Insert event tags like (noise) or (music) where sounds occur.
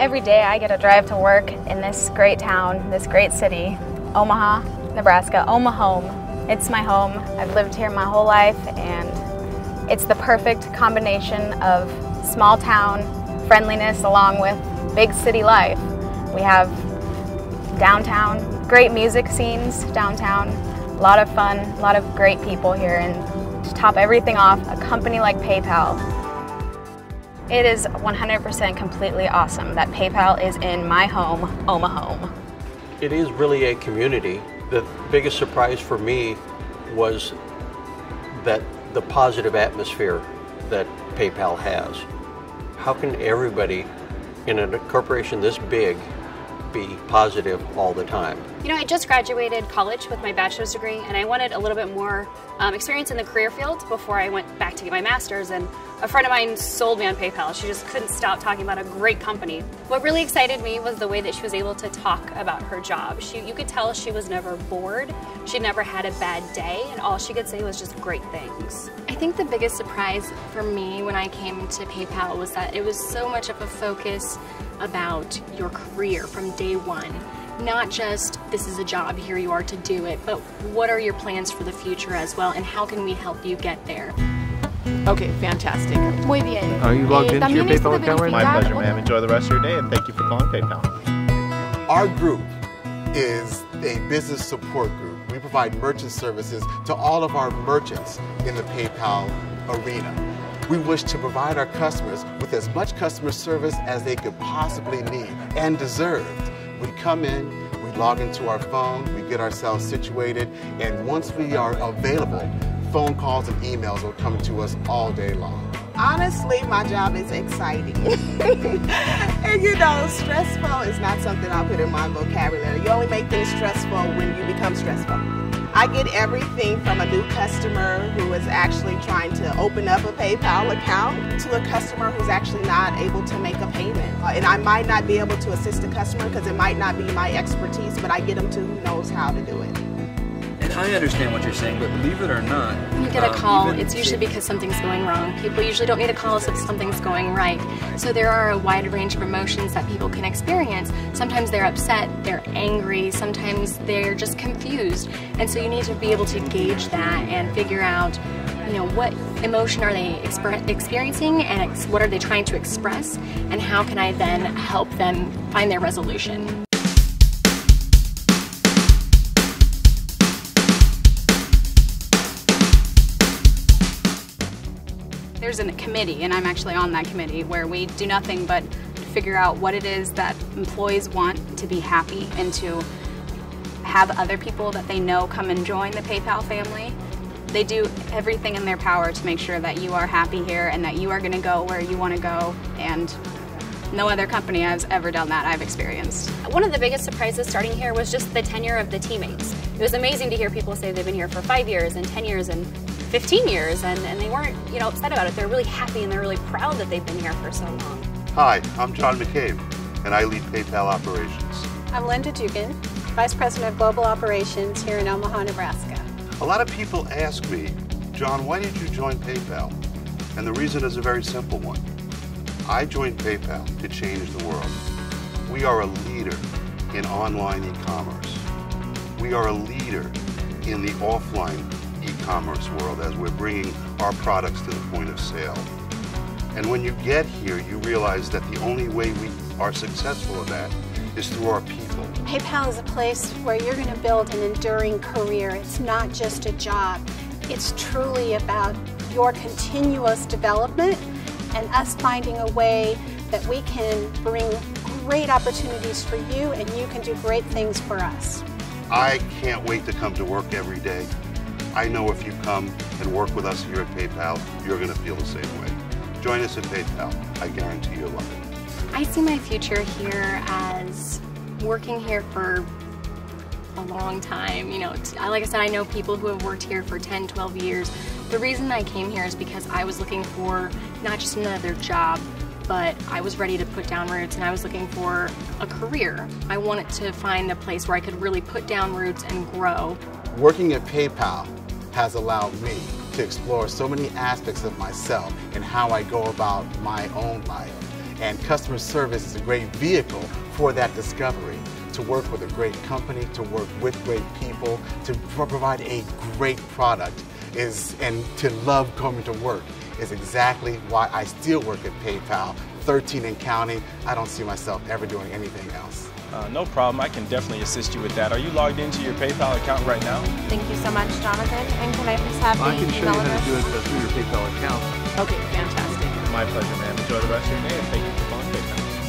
Every day I get to drive to work in this great town, this great city, Omaha, Nebraska, Omaha. It's my home. I've lived here my whole life and it's the perfect combination of small town friendliness along with big city life. We have downtown, great music scenes downtown, a lot of fun, a lot of great people here and to top everything off, a company like PayPal it is 100% completely awesome that PayPal is in my home, Omaha home. It is really a community. The biggest surprise for me was that the positive atmosphere that PayPal has. How can everybody in a corporation this big be positive all the time. You know, I just graduated college with my bachelor's degree, and I wanted a little bit more um, experience in the career field before I went back to get my master's. And a friend of mine sold me on PayPal. She just couldn't stop talking about a great company. What really excited me was the way that she was able to talk about her job. She, you could tell she was never bored. She never had a bad day, and all she could say was just great things. I think the biggest surprise for me when I came to PayPal was that it was so much of a focus about your career from day one. Not just this is a job, here you are to do it, but what are your plans for the future as well and how can we help you get there? Okay, fantastic. Muy bien. Are you logged Eh, into your PayPal account right My pleasure, ma'am. Enjoy the rest of your day, and thank you for calling PayPal. Our group is a business support group. We provide merchant services to all of our merchants in the PayPal arena. We wish to provide our customers with as much customer service as they could possibly need and deserve. We come in, we log into our phone, we get ourselves situated, and once we are available, phone calls and emails will come to us all day long. Honestly, my job is exciting. (laughs) and you know, stressful is not something I put in my vocabulary. You only make things stressful when you become stressful. I get everything from a new customer who is actually trying to open up a PayPal account to a customer who's actually not able to make a payment. Uh, and I might not be able to assist the customer because it might not be my expertise, but I get them to who knows how to do it. I understand what you're saying, but believe it or not, When you get a um, call, it's usually because something's going wrong. People usually don't need to call us if something's going right. So there are a wide range of emotions that people can experience. Sometimes they're upset, they're angry, sometimes they're just confused. And so you need to be able to gauge that and figure out, you know, what emotion are they exper- experiencing and ex- what are they trying to express and how can I then help them find their resolution. There's a committee, and I'm actually on that committee, where we do nothing but figure out what it is that employees want to be happy and to have other people that they know come and join the PayPal family. They do everything in their power to make sure that you are happy here and that you are going to go where you want to go and no other company has ever done that I've experienced. One of the biggest surprises starting here was just the tenure of the teammates. It was amazing to hear people say they've been here for five years and 10 years and 15 years and, and they weren't you know upset about it. They're really happy and they're really proud that they've been here for so long. Hi, I'm John McCabe, and I lead PayPal operations. I'm Linda Dugan, Vice President of Global Operations here in Omaha, Nebraska. A lot of people ask me, John, why did you join PayPal? And the reason is a very simple one. I joined PayPal to change the world. We are a leader in online e-commerce. We are a leader in the offline e-commerce world as we're bringing our products to the point of sale. And when you get here, you realize that the only way we are successful at that is through our people. PayPal is a place where you're going to build an enduring career. It's not just a job. It's truly about your continuous development and us finding a way that we can bring great opportunities for you and you can do great things for us. I can't wait to come to work every day. I know if you come and work with us here at PayPal, you're going to feel the same way. Join us at PayPal. I guarantee you'll love it. I see my future here as working here for a long time. You know, like I said, I know people who have worked here for 10, 12 years. The reason I came here is because I was looking for not just another job, but I was ready to put down roots and I was looking for a career. I wanted to find a place where I could really put down roots and grow. Working at PayPal has allowed me to explore so many aspects of myself and how I go about my own life. And customer service is a great vehicle for that discovery to work with a great company, to work with great people, to provide a great product is and to love coming to work is exactly why I still work at PayPal, 13 and counting. I don't see myself ever doing anything else. Uh, no problem. I can definitely assist you with that. Are you logged into your PayPal account right now? Thank you so much, Jonathan. And can I please have I the can show you how to do it through your PayPal account. Okay, fantastic. My pleasure, ma'am. Enjoy the rest of your day and thank you for calling PayPal.